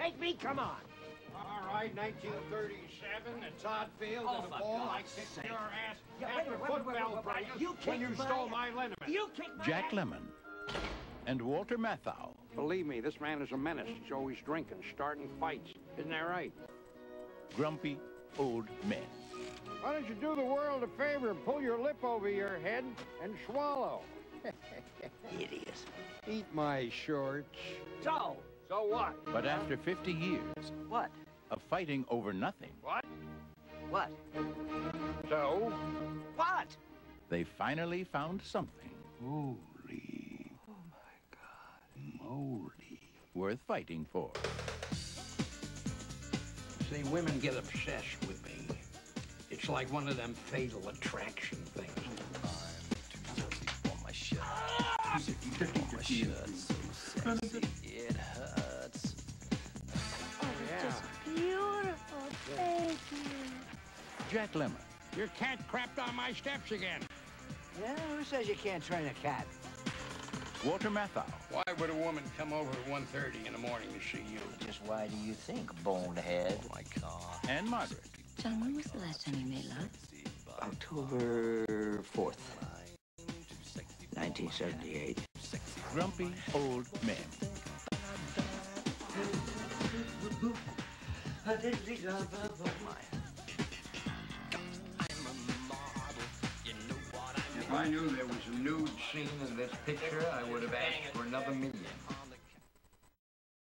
take me? Come on. All right, 1937, at Todd Field Oh, in the ball, I God's kicked sake. your ass Yeah, wait a after wait, wait, football wait, wait, wait. practice You when kicked you stole ass. my liniment. You kicked my Jack ass. Lemmon and Walter Matthau. Believe me, this man is a menace. He's always drinking, starting fights. Isn't that right? grumpy old men. Why don't you do the world a favor and pull your lip over your head and swallow? Idiot. Eat my shorts. So, So what? But after 50 years what? of fighting over nothing, What? What? So? What? they finally found something Holy. Oh my God. Moly. worth fighting for. See, women get obsessed with me. It's like one of them fatal attraction things. on my shirt. my shirt so sexy, it hurts. Oh, it's just beautiful. Thank you. Jack Lemmon Your cat crapped on my steps again. Yeah, who says you can't train a cat? Walter Matthau, Why would a woman come over at 1.30 in the morning to see you? Just why do you think, bonehead? Oh, my car. Ann-Margret. John, when was the last time you made love? October 4th, 1978. Grumpy old men. If I knew there was a nude scene in this picture, I would have asked for another million.